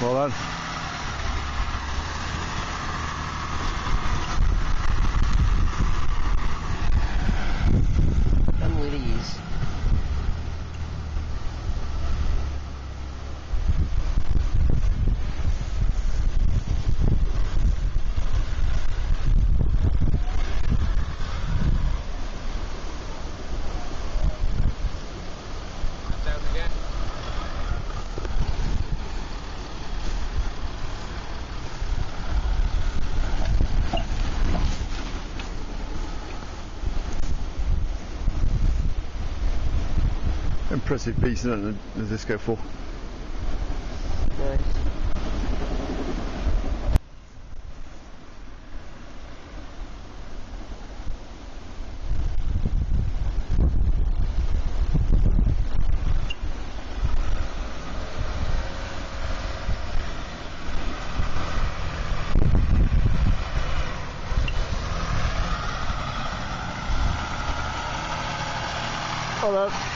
Well done. Impressive piece, isn't it, the, Disco 4? Nice. Hold up.